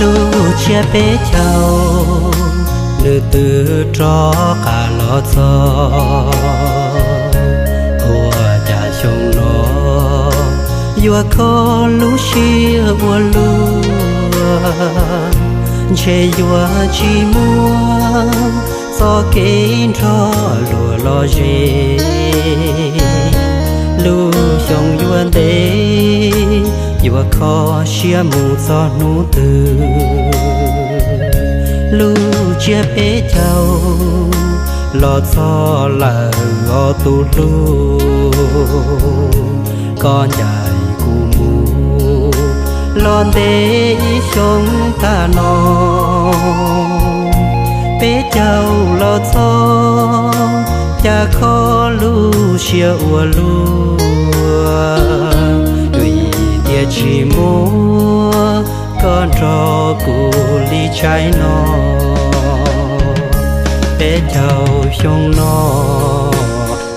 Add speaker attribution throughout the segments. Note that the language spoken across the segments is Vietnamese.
Speaker 1: lu chia bế chào nữ tử cho cả lo cho ủa cha chồng nó vừa có lu chia vừa lu chê vừa chỉ mua so kiến cho lùa lo gì khó chia mù gió nụ từ. Lu chia bé châu lo cho là ở tu lu. Con dài cù mù lon đế sống ta nó bé châu lo cho, cha khó lu chia ua lu chỉ mua con trò cụ ly trái nó bé chào xong nó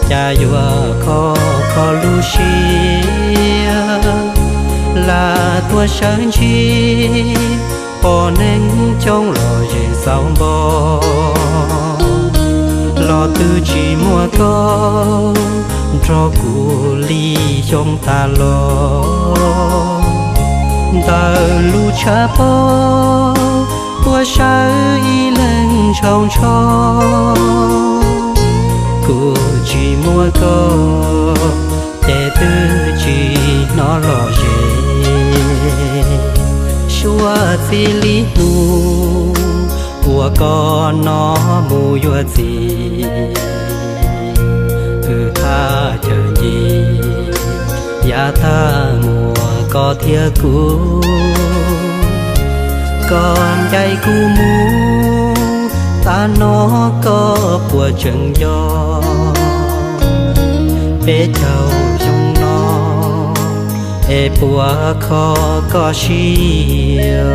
Speaker 1: cha vừa khó khó lu chi là tua sáng chi bỏ nên trong lò dễ sao bò. Lo tư chỉ mua con trò cụ ly trong ta lo. Ta lu cha bò tua sa y lên trong cho cụ chỉ mua có để tư chỉ nó lo dễ. Xua xì lý nu, của con nó mù gì ừ tha chờ gì ya tha mùa có thia cũ con chạy cũ mù ta nó có của chân gió bé chầu trong nó e bùa khó có chiều